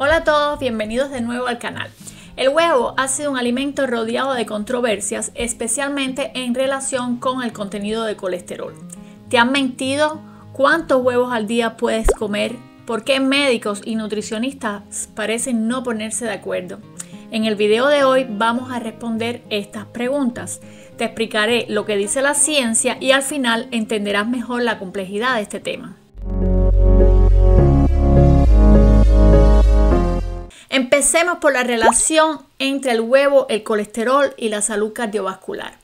Hola a todos, bienvenidos de nuevo al canal. El huevo ha sido un alimento rodeado de controversias, especialmente en relación con el contenido de colesterol. ¿Te han mentido? ¿Cuántos huevos al día puedes comer? ¿Por qué médicos y nutricionistas parecen no ponerse de acuerdo? En el video de hoy vamos a responder estas preguntas. Te explicaré lo que dice la ciencia y al final entenderás mejor la complejidad de este tema. Empecemos por la relación entre el huevo, el colesterol y la salud cardiovascular.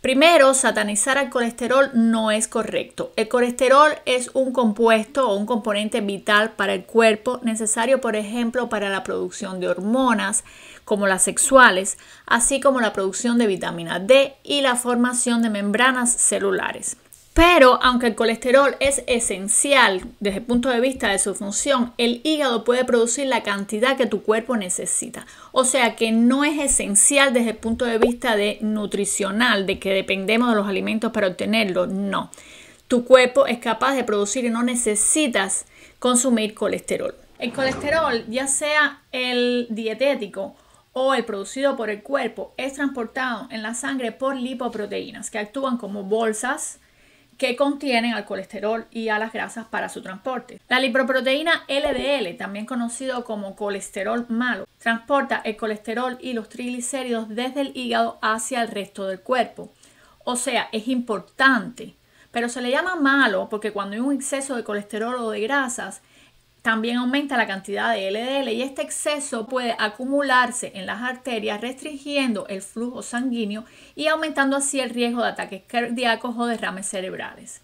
Primero, satanizar al colesterol no es correcto. El colesterol es un compuesto o un componente vital para el cuerpo, necesario, por ejemplo, para la producción de hormonas, como las sexuales, así como la producción de vitamina D y la formación de membranas celulares. Pero aunque el colesterol es esencial desde el punto de vista de su función, el hígado puede producir la cantidad que tu cuerpo necesita. O sea que no es esencial desde el punto de vista de nutricional, de que dependemos de los alimentos para obtenerlo. No. Tu cuerpo es capaz de producir y no necesitas consumir colesterol. El colesterol, ya sea el dietético o el producido por el cuerpo, es transportado en la sangre por lipoproteínas que actúan como bolsas que contienen al colesterol y a las grasas para su transporte. La lipoproteína LDL, también conocido como colesterol malo, transporta el colesterol y los triglicéridos desde el hígado hacia el resto del cuerpo. O sea, es importante, pero se le llama malo porque cuando hay un exceso de colesterol o de grasas, también aumenta la cantidad de LDL y este exceso puede acumularse en las arterias restringiendo el flujo sanguíneo y aumentando así el riesgo de ataques cardíacos o derrames cerebrales.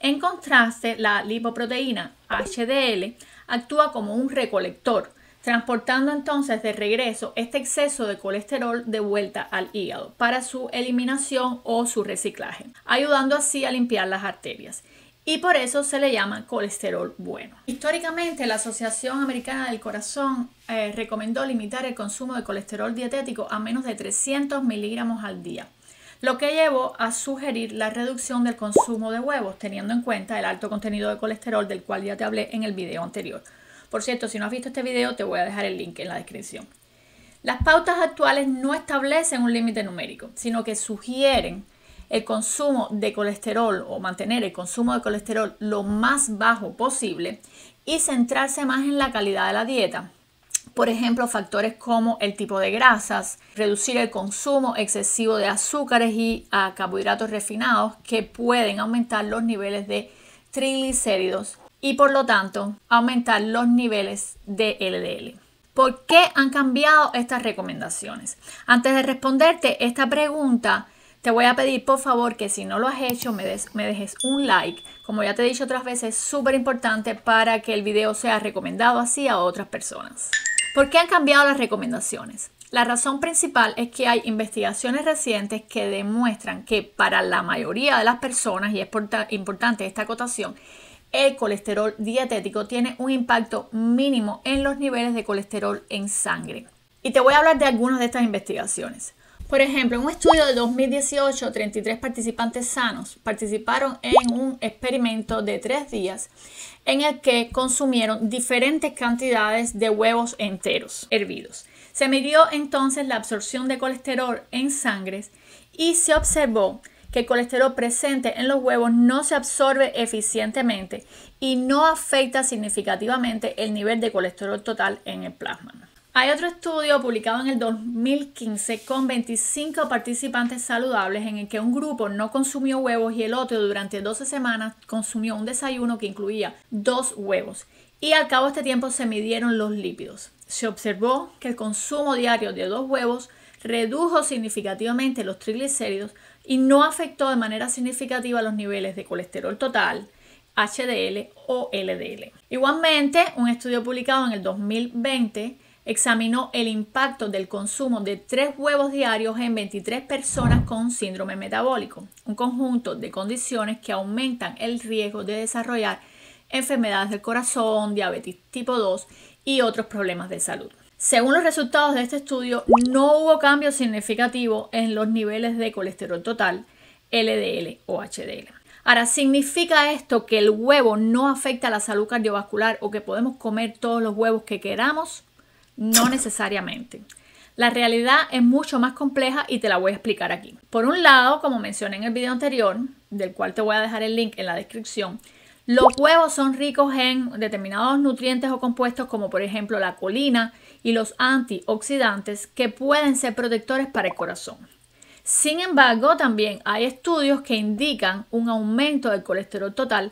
En contraste, la lipoproteína HDL actúa como un recolector, transportando entonces de regreso este exceso de colesterol de vuelta al hígado para su eliminación o su reciclaje, ayudando así a limpiar las arterias y por eso se le llama colesterol bueno. Históricamente, la Asociación Americana del Corazón eh, recomendó limitar el consumo de colesterol dietético a menos de 300 miligramos al día, lo que llevó a sugerir la reducción del consumo de huevos, teniendo en cuenta el alto contenido de colesterol del cual ya te hablé en el video anterior. Por cierto, si no has visto este video, te voy a dejar el link en la descripción. Las pautas actuales no establecen un límite numérico, sino que sugieren el consumo de colesterol o mantener el consumo de colesterol lo más bajo posible y centrarse más en la calidad de la dieta. Por ejemplo, factores como el tipo de grasas, reducir el consumo excesivo de azúcares y carbohidratos refinados que pueden aumentar los niveles de triglicéridos y por lo tanto aumentar los niveles de LDL. ¿Por qué han cambiado estas recomendaciones? Antes de responderte esta pregunta, te voy a pedir por favor que si no lo has hecho me, me dejes un like. Como ya te he dicho otras veces, es súper importante para que el video sea recomendado así a otras personas. ¿Por qué han cambiado las recomendaciones? La razón principal es que hay investigaciones recientes que demuestran que para la mayoría de las personas, y es importante esta acotación, el colesterol dietético tiene un impacto mínimo en los niveles de colesterol en sangre. Y te voy a hablar de algunas de estas investigaciones. Por ejemplo, en un estudio de 2018, 33 participantes sanos participaron en un experimento de tres días en el que consumieron diferentes cantidades de huevos enteros hervidos. Se midió entonces la absorción de colesterol en sangre y se observó que el colesterol presente en los huevos no se absorbe eficientemente y no afecta significativamente el nivel de colesterol total en el plasma. Hay otro estudio publicado en el 2015 con 25 participantes saludables en el que un grupo no consumió huevos y el otro durante 12 semanas consumió un desayuno que incluía dos huevos. Y al cabo de este tiempo se midieron los lípidos. Se observó que el consumo diario de dos huevos redujo significativamente los triglicéridos y no afectó de manera significativa los niveles de colesterol total, HDL o LDL. Igualmente, un estudio publicado en el 2020 examinó el impacto del consumo de tres huevos diarios en 23 personas con síndrome metabólico, un conjunto de condiciones que aumentan el riesgo de desarrollar enfermedades del corazón, diabetes tipo 2 y otros problemas de salud. Según los resultados de este estudio, no hubo cambio significativo en los niveles de colesterol total, LDL o HDL. Ahora, ¿significa esto que el huevo no afecta a la salud cardiovascular o que podemos comer todos los huevos que queramos? No necesariamente. La realidad es mucho más compleja y te la voy a explicar aquí. Por un lado, como mencioné en el video anterior, del cual te voy a dejar el link en la descripción, los huevos son ricos en determinados nutrientes o compuestos como por ejemplo la colina y los antioxidantes que pueden ser protectores para el corazón. Sin embargo, también hay estudios que indican un aumento del colesterol total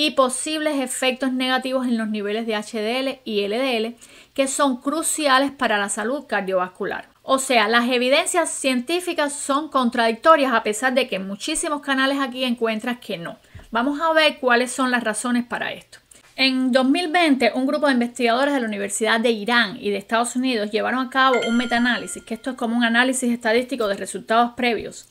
y posibles efectos negativos en los niveles de HDL y LDL que son cruciales para la salud cardiovascular. O sea, las evidencias científicas son contradictorias a pesar de que en muchísimos canales aquí encuentras que no. Vamos a ver cuáles son las razones para esto. En 2020, un grupo de investigadores de la Universidad de Irán y de Estados Unidos llevaron a cabo un metaanálisis, que esto es como un análisis estadístico de resultados previos,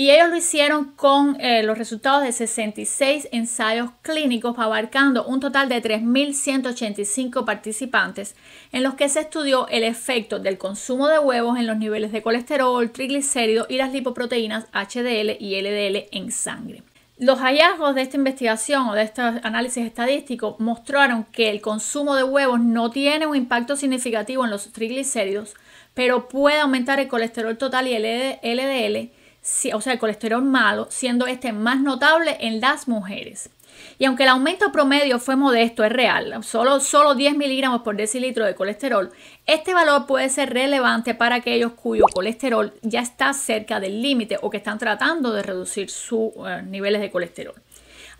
y ellos lo hicieron con eh, los resultados de 66 ensayos clínicos abarcando un total de 3.185 participantes en los que se estudió el efecto del consumo de huevos en los niveles de colesterol, triglicéridos y las lipoproteínas HDL y LDL en sangre. Los hallazgos de esta investigación o de este análisis estadístico mostraron que el consumo de huevos no tiene un impacto significativo en los triglicéridos, pero puede aumentar el colesterol total y el LDL o sea, el colesterol malo, siendo este más notable en las mujeres. Y aunque el aumento promedio fue modesto, es real, solo, solo 10 miligramos por decilitro de colesterol, este valor puede ser relevante para aquellos cuyo colesterol ya está cerca del límite o que están tratando de reducir sus eh, niveles de colesterol.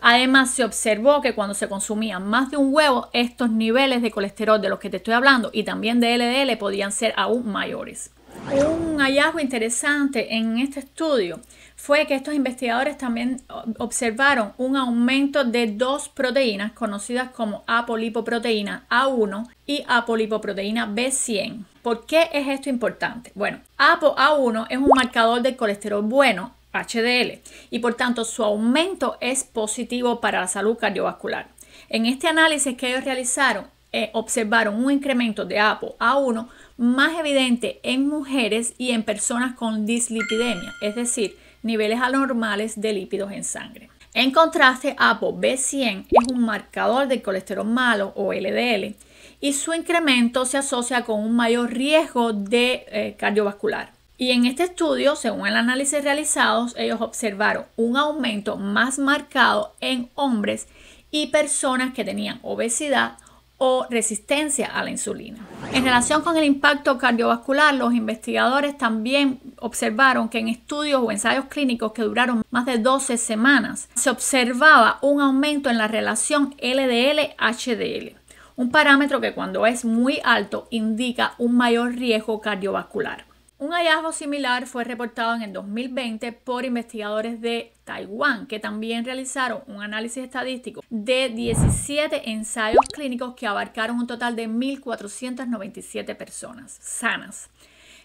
Además, se observó que cuando se consumía más de un huevo, estos niveles de colesterol de los que te estoy hablando y también de LDL podían ser aún mayores. Un hallazgo interesante en este estudio fue que estos investigadores también observaron un aumento de dos proteínas conocidas como apolipoproteína A1 y apolipoproteína B100. ¿Por qué es esto importante? Bueno, ApoA1 es un marcador del colesterol bueno, HDL, y por tanto su aumento es positivo para la salud cardiovascular. En este análisis que ellos realizaron, eh, observaron un incremento de ApoA1 más evidente en mujeres y en personas con dislipidemia, es decir, niveles anormales de lípidos en sangre. En contraste, ApoB100 es un marcador de colesterol malo o LDL y su incremento se asocia con un mayor riesgo de eh, cardiovascular. Y en este estudio, según el análisis realizado, ellos observaron un aumento más marcado en hombres y personas que tenían obesidad o resistencia a la insulina. En relación con el impacto cardiovascular, los investigadores también observaron que en estudios o ensayos clínicos que duraron más de 12 semanas, se observaba un aumento en la relación LDL-HDL, un parámetro que cuando es muy alto indica un mayor riesgo cardiovascular. Un hallazgo similar fue reportado en el 2020 por investigadores de Taiwán, que también realizaron un análisis estadístico de 17 ensayos clínicos que abarcaron un total de 1.497 personas sanas.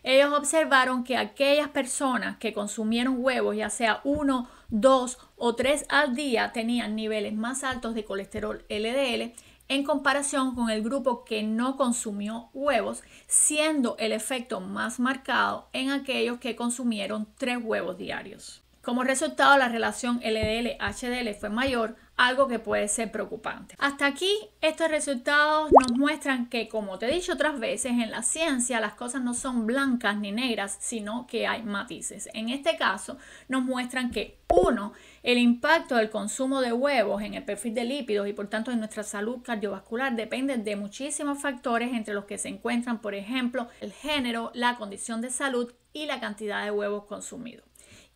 Ellos observaron que aquellas personas que consumieron huevos, ya sea uno, dos o tres al día, tenían niveles más altos de colesterol LDL en comparación con el grupo que no consumió huevos, siendo el efecto más marcado en aquellos que consumieron tres huevos diarios. Como resultado, la relación LDL-HDL fue mayor, algo que puede ser preocupante. Hasta aquí, estos resultados nos muestran que, como te he dicho otras veces, en la ciencia las cosas no son blancas ni negras, sino que hay matices. En este caso, nos muestran que, uno, el impacto del consumo de huevos en el perfil de lípidos y por tanto en nuestra salud cardiovascular depende de muchísimos factores entre los que se encuentran, por ejemplo, el género, la condición de salud y la cantidad de huevos consumidos.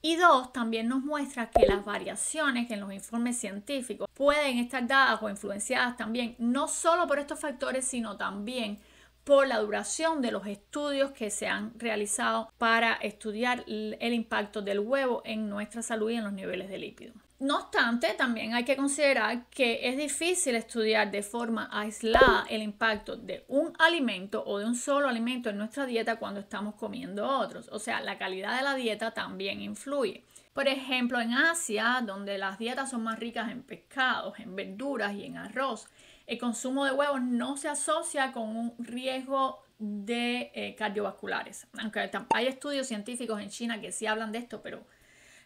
Y dos, también nos muestra que las variaciones en los informes científicos pueden estar dadas o influenciadas también no solo por estos factores, sino también por la duración de los estudios que se han realizado para estudiar el impacto del huevo en nuestra salud y en los niveles de lípidos. No obstante, también hay que considerar que es difícil estudiar de forma aislada el impacto de un alimento o de un solo alimento en nuestra dieta cuando estamos comiendo otros. O sea, la calidad de la dieta también influye. Por ejemplo, en Asia, donde las dietas son más ricas en pescados, en verduras y en arroz, el consumo de huevos no se asocia con un riesgo de eh, cardiovasculares. Aunque hay estudios científicos en China que sí hablan de esto, pero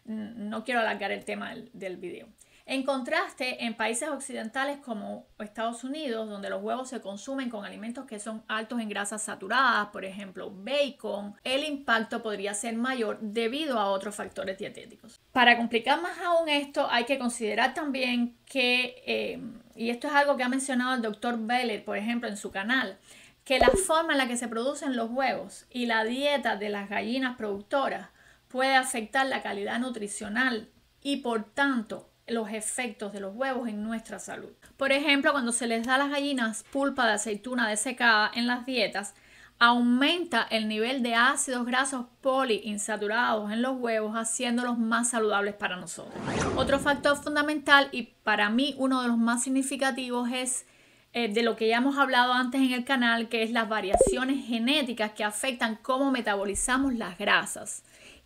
no quiero alargar el tema del, video. En contraste, en países occidentales como Estados Unidos, donde los huevos se consumen con alimentos que son altos en grasas saturadas, por ejemplo bacon, el impacto podría ser mayor debido a otros factores dietéticos. Para complicar más aún esto, hay que considerar también que, eh, y esto es algo que ha mencionado el doctor Beller, por ejemplo, en su canal, que la forma en la que se producen los huevos y la dieta de las gallinas productoras puede afectar la calidad nutricional y por tanto los efectos de los huevos en nuestra salud. Por ejemplo, cuando se les da a las gallinas pulpa de aceituna desecada en las dietas, aumenta el nivel de ácidos grasos poliinsaturados en los huevos, haciéndolos más saludables para nosotros. Otro factor fundamental y para mí uno de los más significativos es eh, de lo que ya hemos hablado antes en el canal, que es las variaciones genéticas que afectan cómo metabolizamos las grasas,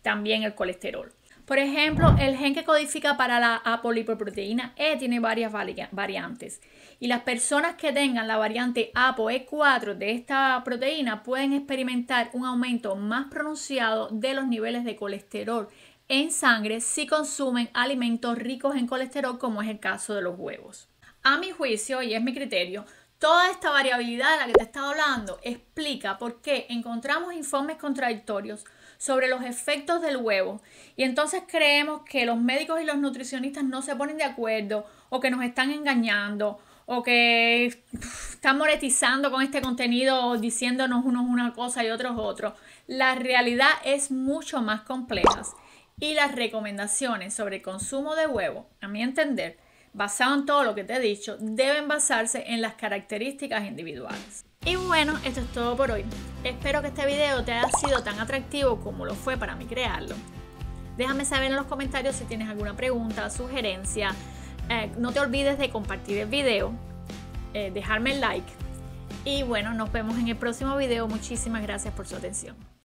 también el colesterol. Por ejemplo, el gen que codifica para la apolipoproteína E tiene varias variantes y las personas que tengan la variante ApoE4 de esta proteína pueden experimentar un aumento más pronunciado de los niveles de colesterol en sangre si consumen alimentos ricos en colesterol como es el caso de los huevos. A mi juicio, y es mi criterio, Toda esta variabilidad de la que te he estado hablando explica por qué encontramos informes contradictorios sobre los efectos del huevo y entonces creemos que los médicos y los nutricionistas no se ponen de acuerdo o que nos están engañando o que están monetizando con este contenido diciéndonos unos una cosa y otros otro. La realidad es mucho más compleja y las recomendaciones sobre consumo de huevo, a mi entender, basado en todo lo que te he dicho, deben basarse en las características individuales. Y bueno, esto es todo por hoy. Espero que este video te haya sido tan atractivo como lo fue para mí crearlo. Déjame saber en los comentarios si tienes alguna pregunta, sugerencia. Eh, no te olvides de compartir el video, eh, dejarme el like. Y bueno, nos vemos en el próximo video. Muchísimas gracias por su atención.